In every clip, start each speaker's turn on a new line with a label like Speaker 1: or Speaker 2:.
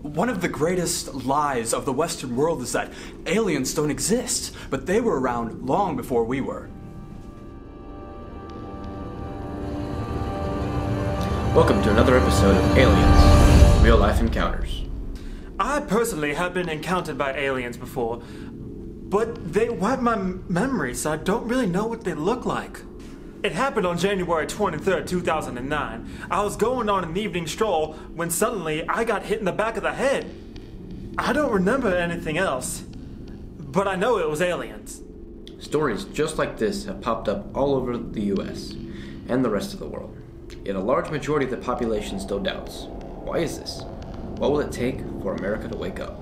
Speaker 1: One of the greatest lies of the Western world is that aliens don't exist, but they were around long before we were.
Speaker 2: Welcome to another episode of Aliens Real Life Encounters.
Speaker 3: I personally have been encountered by aliens before, but they wiped my m- memory, so I don't really know what they look like. It happened on January 23rd, 2009. I was going on an evening stroll when suddenly I got hit in the back of the head. I don't remember anything else, but I know it was aliens.
Speaker 2: Stories just like this have popped up all over the US and the rest of the world. Yet a large majority of the population still doubts. Why is this? What will it take for America to wake up?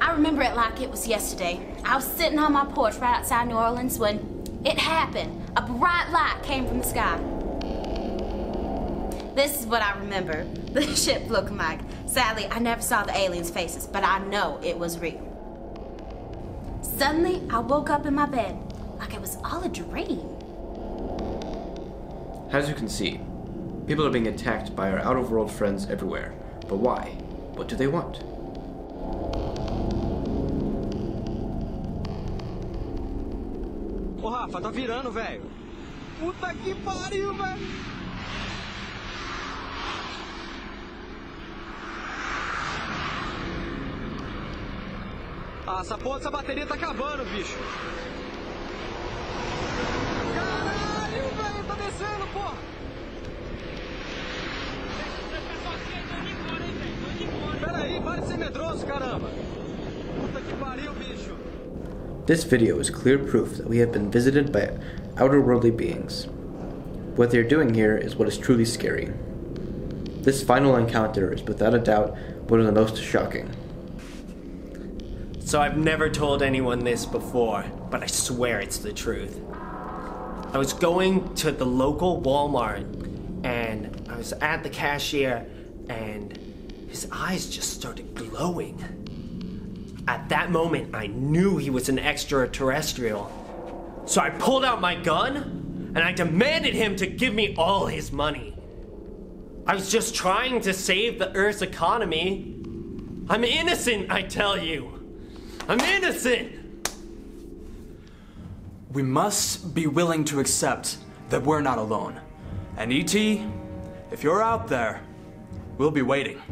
Speaker 4: I remember it like it was yesterday. I was sitting on my porch right outside New Orleans when it happened. A bright light came from the sky. This is what I remember. The ship looked like. Sadly, I never saw the aliens' faces, but I know it was real. Suddenly, I woke up in my bed like it was all a dream.
Speaker 2: As you can see, people are being attacked by our out of world friends everywhere. But why? What do they want?
Speaker 5: Ô Rafa, tá virando, velho. Puta que pariu, velho. Ah, essa porra dessa bateria tá acabando, bicho. Caralho, velho, tá descendo, porra. Pera aí, para de ser medroso, caramba. Puta que pariu, bicho.
Speaker 2: This video is clear proof that we have been visited by outer worldly beings. What they are doing here is what is truly scary. This final encounter is without a doubt one of the most shocking.
Speaker 6: So I've never told anyone this before, but I swear it's the truth. I was going to the local Walmart and I was at the cashier and his eyes just started glowing. At that moment, I knew he was an extraterrestrial. So I pulled out my gun and I demanded him to give me all his money. I was just trying to save the Earth's economy. I'm innocent, I tell you. I'm innocent!
Speaker 1: We must be willing to accept that we're not alone. And E.T., if you're out there, we'll be waiting.